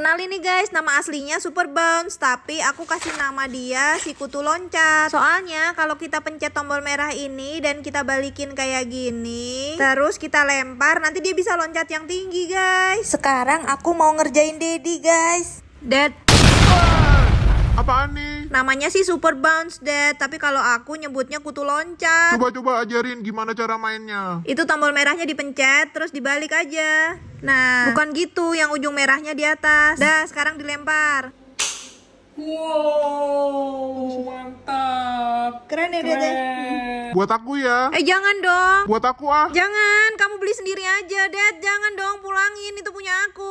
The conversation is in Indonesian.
Kenalin nih guys, nama aslinya Super Bounce, tapi aku kasih nama dia si kutu loncat. Soalnya kalau kita pencet tombol merah ini dan kita balikin kayak gini, terus kita lempar, nanti dia bisa loncat yang tinggi guys. Sekarang aku mau ngerjain Dedi guys. Dad, Apaan nih? Namanya sih Super Bounce Dad, tapi kalau aku nyebutnya kutu loncat. Coba-coba ajarin gimana cara mainnya. Itu tombol merahnya dipencet, terus dibalik aja. Nah, bukan gitu, yang ujung merahnya di atas. Dah, sekarang dilempar. Wow, mantap. Keren ya, Dad? ya? Keren. Buat aku ya. Eh, jangan dong. Buat aku ah. Jangan, kamu beli sendiri aja, Dad. Jangan dong, pulangin. Itu punya aku.